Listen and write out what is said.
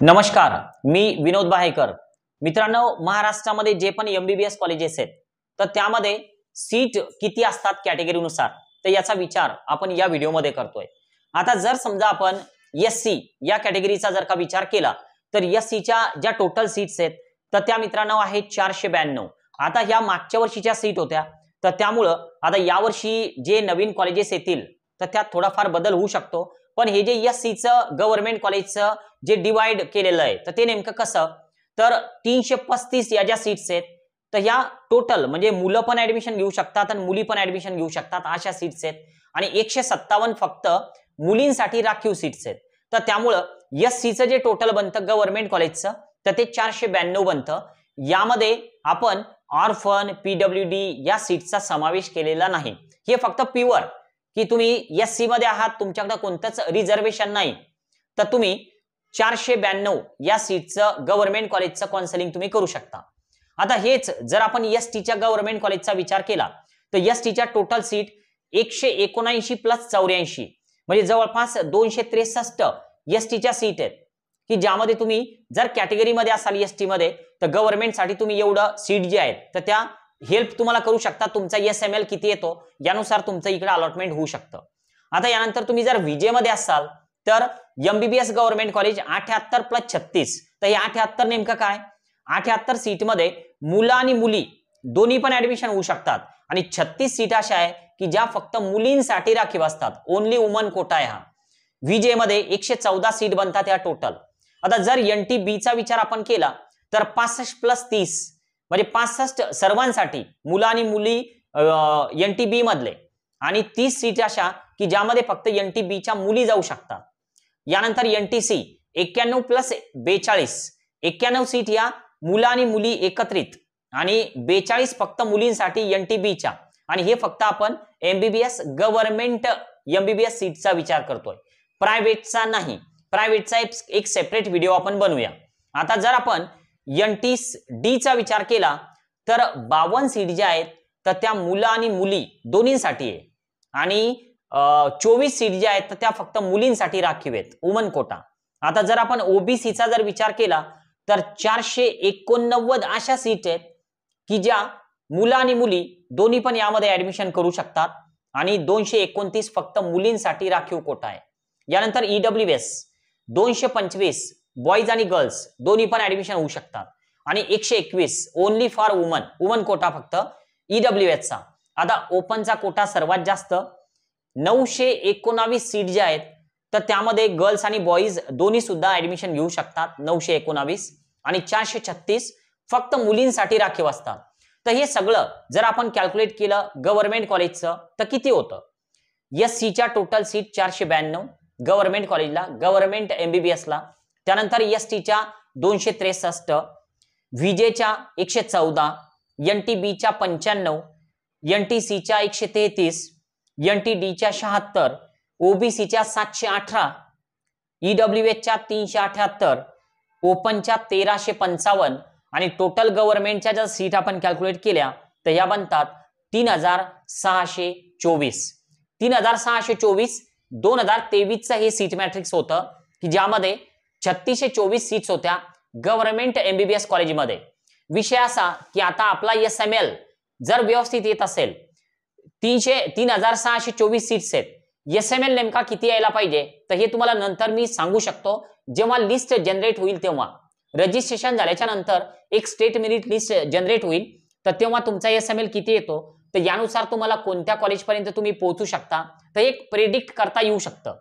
नमस्कार मी विनोद बाहेकर. मित्रांनो महाराष्ट्रामध्ये जे पण एमबीबीएस कॉलेजेस आहेत तर त्यामध्ये सीट किती असतात कॅटेगरीनुसार तर याचा विचार आपण या व्हिडिओमध्ये करतोय. आता जर समजा आपण एस सी या कॅटेगरीचा जर का विचार केला तर एस सीच्या ज्या टोटल सीट्स आहेत तर त्या मित्रांनो आहेत चारशे ब्याण्णव. आता ह्या मागच्या वर्षीच्या सीट होत्या तर त्यामुळं आता यावर्षी जे नवीन कॉलेजेस येतील तर त्यात थोडाफार बदल होऊ शकतो. पण हे जे एस सीचं गव्हर्नमेंट कॉलेजचं जे डिवाइड केलेलं आहे तर ते नेमकं कसं? तर तीनशे पस्तीस या ज्या सीट्स आहेत तर ह्या टोटल म्हणजे मुलं पण ऍडमिशन घेऊ शकतात आणि मुली पण ऍडमिशन घेऊ शकतात अशा सीट्स आहेत. आणि एकशे सत्तावन्न फक्त मुलींसाठी राखीव सीट्स आहेत. तर त्यामुळं एस सीचं जे टोटल बनतं गव्हर्नमेंट कॉलेजचं तर ते चारशे ब्याण्णव बनतं. यामध्ये आपण ऑर्फन पीडब्ल्यू डी या सीटचा समावेश केलेला नाही. हे फक्त प्युअर की तुम्ही एस सी मध्ये आहात तुमच्याकडे कोणतंच रिझर्वेशन नाही. तर तुम्ही चारशे ब्याण्णव या सीटचं गव्हर्नमेंट कॉलेजचं कॉन्सलिंग तुम्ही करू शकता. आता हेच जर आपण एस टीच्या गव्हर्नमेंट कॉलेजचा विचार केला तर एस टीच्या टोटल सीट एकशे एकोणऐंशी प्लस चौऱ्याऐंशी. म्हणजे जवळपास दोनशे त्रेसष्ट एस टीच्या सीट आहेत. की ज्यामध्ये तुम्ही जर कॅटेगरीमध्ये असाल एस टीमध्ये तर गव्हर्नमेंटसाठी तुम्ही एवढं सीट जे आहेत तर त्या हेल्प तुम्हाला करू शकता. तुमचा एस एम एल किती येतो यानुसार तुमचं इकडे अलॉटमेंट होऊ शकतं. आता यानंतर तुम्ही जर विजेमध्ये असाल तर एमबीबीएस गव्हर्नमेंट कॉलेज अठ्याहत्तर प्लस छत्तीस. तर हे अठ्याहत्तर नेमकं काय? अठ्याहत्तर सीटमध्ये मुलं आणि मुली दोन्ही पण ऍडमिशन होऊ शकतात. आणि छत्तीस सीट अशा आहे की ज्या फक्त मुलींसाठी राखीव असतात. ओनली वुमन कोटा आहे हा. विजेमध्ये एकशे चौदा सीट बनतात या टोटल आता जर एन टी बीचा विचार आपण केला तर पासष्ट प्लस तीस म्हणजे पासष्ट सर्वांसाठी मुलं आणि मुली एन टी बी मधले. आणि तीस सीट अशा की ज्यामध्ये फक्त एन टी बीच्या मुली जाऊ शकतात. यानंतर एन टी सी एक्क्याण्णव प्लस बेचाळीस. एक्क्याण्णव सीट या मुलं आणि मुली एकत्रित. आणि बेचाळीस फक्त मुलींसाठी एन टी बीच्या आणि हे फक्त आपण एमबीबीएस गव्हर्नमेंट एमबीबीएस सीटचा विचार करतोय. प्रायव्हेटचा नाही. प्रायव्हेटचा एक सेपरेट व्हिडिओ आपण बनवूया. आता जर आपण एन टी डीचा विचार केला तर बावन्न सीट ज्या आहेत तर त्या मुलं आणि मुली दोन्हीसाठी आहे. आणि चोवीस सीट ज्या आहेत तर त्या फक्त मुलींसाठी राखीव आहेत वुमन कोटा. आता जर आपण ओबीसीचा जर विचार केला तर चारशे एकोणनव्वद अशा सीट आहेत की ज्या मुलं आणि मुली दोन्ही पण यामध्ये ऍडमिशन करू शकतात आणि दोनशे एकोणतीस फक्त मुलींसाठी राखीव कोटा आहे. यानंतर ईडब्ल्यू एस दोनशे पंचवीस बॉईज आणि गर्ल्स दोन्ही पण ऍडमिशन होऊ शकतात. आणि एकशे एकवीस only for woman woman quota फक्त ईडब्ल्यू एसचा आता ओपनचा कोटा सर्वात जास्त नऊशे एकोणावीस सीट ज्या आहेत तर त्यामध्ये गर्ल्स आणि बॉईज दोन्ही सुद्धा ऍडमिशन घेऊ शकतात नऊशे एकोणावीस. आणि चारशे छत्तीस फक्त मुलींसाठी राखीव असतात. तर हे सगळं जर आपण कॅल्क्युलेट केलं गव्हर्नमेंट कॉलेजचं तर किती होतं? एस सीच्या टोटल सीट चारशे ब्याण्णव गव्हर्नमेंट कॉलेजला गव्हर्नमेंट एमबीबीएसला त्यानंतर एस टीच्या दोनशे त्रेसष्ट विजेच्या एकशे चौदा एन टी बीच्या पंच्याण्णव एन टी सीच्या एकशे तेहतीस एन टी डीच्या शहात्तर ओबीसीच्या सातशे अठरा ईडब्ल्यू एचच्या तीनशे अठ्याहत्तर ओपनच्या तेराशे पंचावन्न आणि टोटल गव्हर्नमेंटच्या ज्या सीट आपण कॅल्क्युलेट केल्या तर या बनतात तीन हजार सहाशे चोवीस. तीन हजार सहाशे चोवीस दोन हजार तेवीसचं हे सीट मॅट्रिक्स होतं की ज्यामध्ये छत्तीसशे चोवीस सीट्स होत्या गव्हर्नमेंट एमबीबीएस कॉलेजमध्ये विषय असा की आता आपला एस एम एल जर व्यवस्थित येत असेल तीनशे तीन हजार सहाशे चोवीस सीट्स आहेत. एस एम एल नेमका किती यायला पाहिजे? तर हे तुम्हाला नंतर मी सांगू शकतो. जेव्हा लिस्ट जनरेट होईल तेव्हा. रजिस्ट्रेशन झाल्याच्यानंतर एक स्टेट मेरिट लिस्ट जनरेट होईल. तर तेव्हा तुमचा एस एम एल किती येतो? तर यानुसार तुम्हाला कोणत्या कॉलेजपर्यंत तुम्ही पोहोचू शकता? तर एक प्रेडिक्ट करता येऊ शकतं.